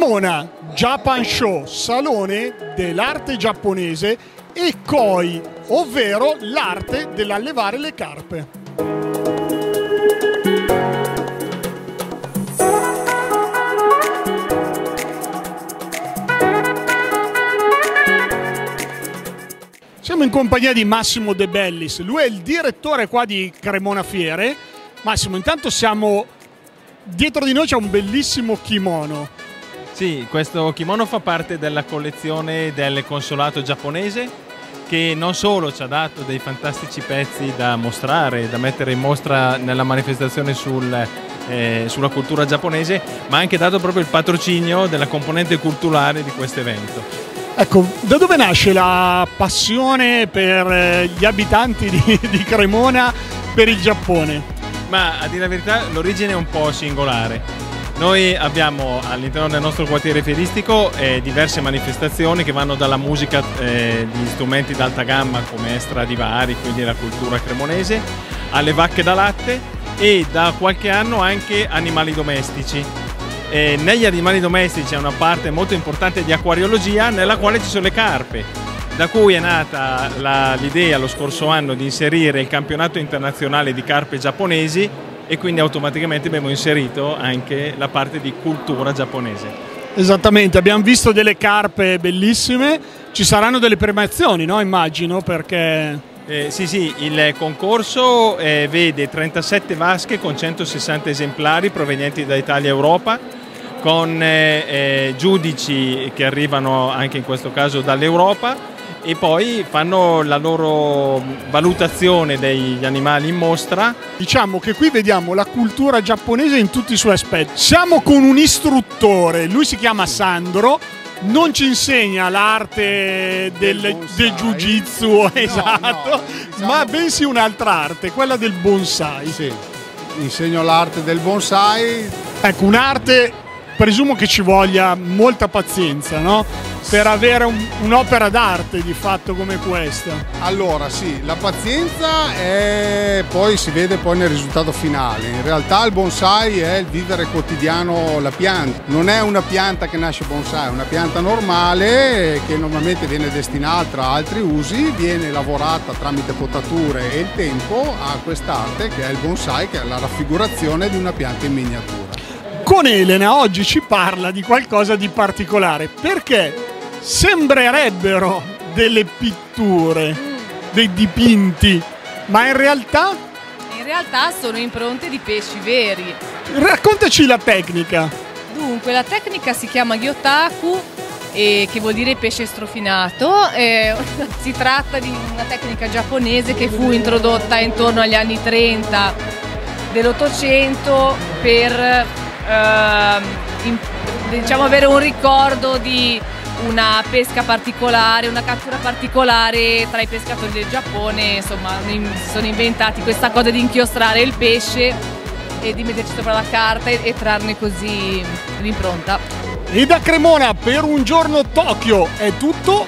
Cremona Japan Show, salone dell'arte giapponese e KOI, ovvero l'arte dell'allevare le carpe. Siamo in compagnia di Massimo De Bellis, lui è il direttore qua di Cremona Fiere. Massimo, intanto siamo dietro di noi c'è un bellissimo kimono. Sì, questo kimono fa parte della collezione del consolato giapponese che non solo ci ha dato dei fantastici pezzi da mostrare, da mettere in mostra nella manifestazione sul, eh, sulla cultura giapponese, ma ha anche dato proprio il patrocinio della componente culturale di questo evento. Ecco, da dove nasce la passione per eh, gli abitanti di, di Cremona per il Giappone? Ma a dire la verità l'origine è un po' singolare. Noi abbiamo all'interno del nostro quartiere fieristico eh, diverse manifestazioni che vanno dalla musica, eh, gli strumenti d'alta gamma come Stradivari, quindi la cultura cremonese, alle vacche da latte e da qualche anno anche animali domestici. Eh, negli animali domestici c'è una parte molto importante di acquariologia nella quale ci sono le carpe, da cui è nata l'idea lo scorso anno di inserire il campionato internazionale di carpe giapponesi e quindi automaticamente abbiamo inserito anche la parte di cultura giapponese. Esattamente, abbiamo visto delle carpe bellissime, ci saranno delle premiazioni, no? Immagino, perché... Eh, sì, sì, il concorso eh, vede 37 vasche con 160 esemplari provenienti da Italia e Europa con eh, eh, giudici che arrivano anche in questo caso dall'Europa e poi fanno la loro valutazione degli animali in mostra. Diciamo che qui vediamo la cultura giapponese in tutti i suoi aspetti. Siamo con un istruttore, lui si chiama Sandro, non ci insegna l'arte del, del, del jiu-jitsu, no, esatto, no, diciamo... ma bensì un'altra arte, quella del bonsai. Sì, insegno l'arte del bonsai. Ecco, un'arte presumo che ci voglia molta pazienza, no? Per avere un, un'opera d'arte di fatto come questa. Allora sì, la pazienza è poi si vede poi nel risultato finale. In realtà il bonsai è il vivere quotidiano la pianta. Non è una pianta che nasce bonsai, è una pianta normale che normalmente viene destinata a altri usi, viene lavorata tramite potature e il tempo a quest'arte che è il bonsai, che è la raffigurazione di una pianta in miniatura con Elena oggi ci parla di qualcosa di particolare perché sembrerebbero delle pitture, dei dipinti, ma in realtà... In realtà sono impronte di pesci veri. Raccontaci la tecnica. Dunque, la tecnica si chiama gyotaku, eh, che vuol dire pesce strofinato. Eh, si tratta di una tecnica giapponese che fu introdotta intorno agli anni 30 dell'Ottocento per Ehm, in, diciamo avere un ricordo di una pesca particolare, una cattura particolare tra i pescatori del Giappone, insomma si sono inventati questa cosa di inchiostrare il pesce e di metterci sopra la carta e, e trarne così l'impronta. E da Cremona per un giorno Tokyo è tutto,